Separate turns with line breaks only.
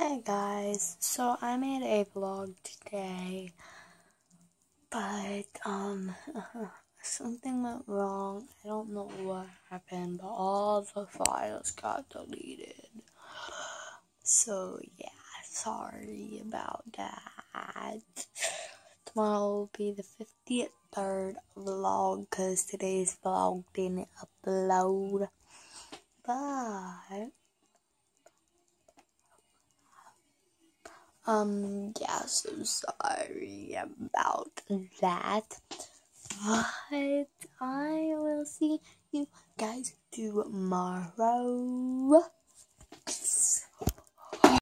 Hey guys, so I made a vlog today, but um, something went wrong. I don't know what happened, but all the files got deleted. So yeah, sorry about that. Tomorrow will be the 53rd vlog because today's vlog didn't upload. But Um, yeah, so sorry about that. But I will see you guys tomorrow.